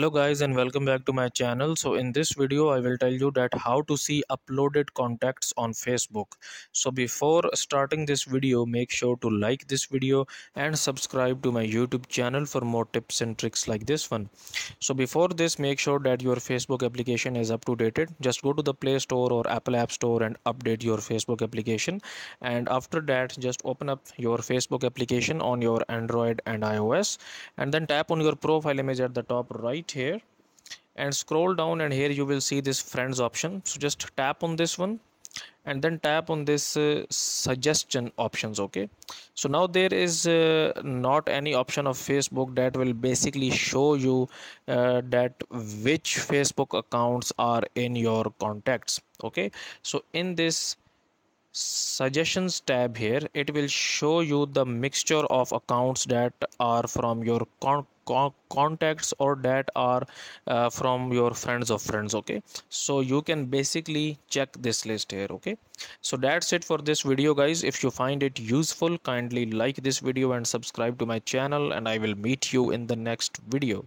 hello guys and welcome back to my channel. So in this video i will tell you that how to see uploaded contacts on facebook. So before starting this video make sure to like this video and subscribe to my youtube channel for more tips and tricks like this one. So before this make sure that your facebook application is up to date just go to the play store or apple app store and update your facebook application. And after that just open up your facebook application on your android and ios. And then tap on your profile image at the top right here and scroll down and here you will see this friends option. So just tap on this one and then tap on this uh, suggestion options okay? So now there is uh, not any option of facebook that will basically show you uh, that which facebook accounts are in your contacts okay? So in this suggestions tab here it will show you the mixture of accounts that are from your con con contacts or that are uh, from your friends of friends okay? So you can basically check this list here okay? So that's it for this video guys. If you find it useful kindly like this video and subscribe to my channel and i will meet you in the next video